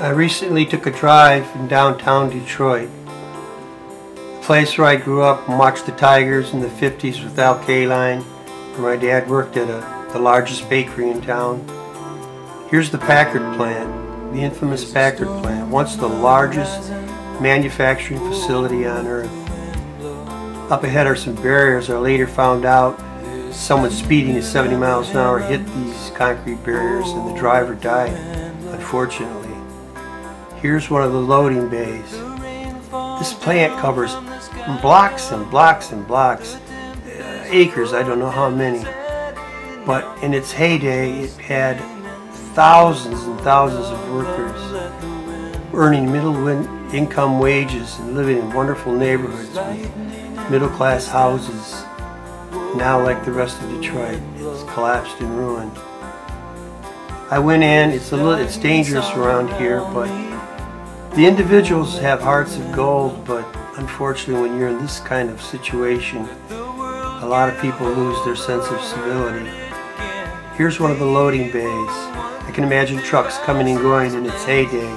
I recently took a drive in downtown Detroit, a place where I grew up and watched the Tigers in the 50s with Al Kaline, where my dad worked at a, the largest bakery in town. Here's the Packard plant, the infamous Packard plant, once the largest manufacturing facility on earth. Up ahead are some barriers I later found out someone speeding at 70 miles an hour hit these concrete barriers and the driver died, unfortunately. Here's one of the loading bays. This plant covers blocks and blocks and blocks, uh, acres, I don't know how many. But in its heyday, it had thousands and thousands of workers earning middle income wages and living in wonderful neighborhoods with middle class houses. Now, like the rest of Detroit, it's collapsed and ruined. I went in, it's a little, it's dangerous around here, but the individuals have hearts of gold, but unfortunately when you're in this kind of situation, a lot of people lose their sense of civility. Here's one of the loading bays. I can imagine trucks coming and going in its heyday,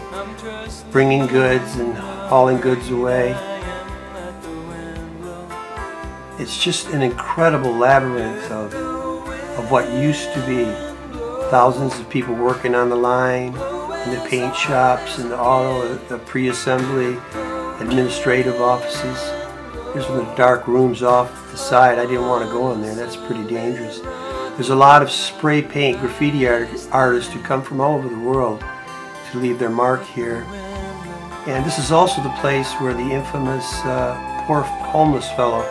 bringing goods and hauling goods away. It's just an incredible labyrinth of, of what used to be. Thousands of people working on the line, the paint shops, in the auto, the pre-assembly, administrative offices. Here's one of the dark rooms off the side. I didn't want to go in there. That's pretty dangerous. There's a lot of spray paint graffiti art artists who come from all over the world to leave their mark here. And this is also the place where the infamous uh, poor homeless fellow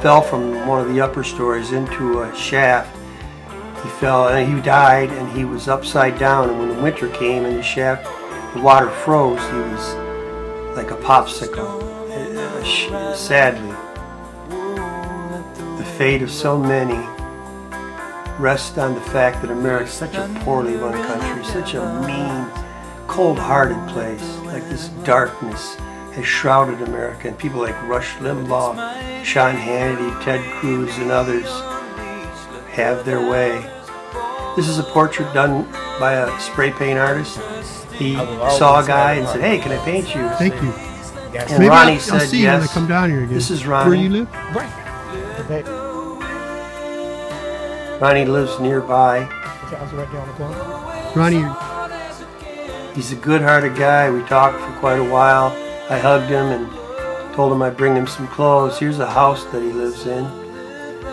fell from one of the upper stories into a shaft he fell and he died and he was upside down and when the winter came and the shaft, the water froze, he was like a popsicle. Uh, sadly, the fate of so many rests on the fact that America is such a poorly run country, such a mean, cold-hearted place. Like this darkness has shrouded America, and people like Rush Limbaugh, Sean Hannity, Ted Cruz, and others have their way. This is a portrait done by a spray paint artist. He saw a guy and said, "Hey, can I paint you?" Thank you. And Maybe Ronnie I'll, said, I'll see yes. when I come down here again. This is Ronnie. Where you live? Right. Okay. Ronnie lives nearby. right down the corner. Ronnie. He's a good-hearted guy. We talked for quite a while. I hugged him and told him I'd bring him some clothes. Here's a house that he lives in.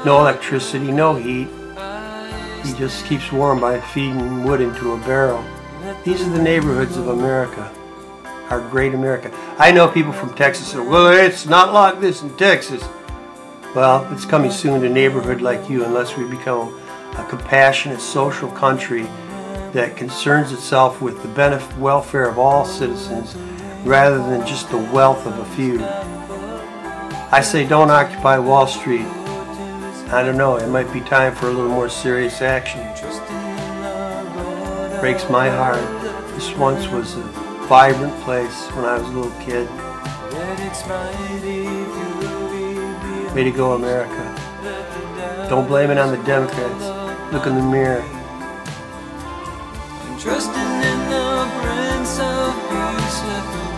No electricity, no heat. He just keeps warm by feeding wood into a barrel. These are the neighborhoods of America, our great America. I know people from Texas say, well, it's not like this in Texas. Well, it's coming soon to a neighborhood like you unless we become a compassionate social country that concerns itself with the benefit, welfare of all citizens rather than just the wealth of a few. I say don't occupy Wall Street I don't know, it might be time for a little more serious action. Breaks my heart. This once was a vibrant place when I was a little kid. Way to go, America. Don't blame it on the Democrats. Look in the mirror. Trusting in the Prince of Peace,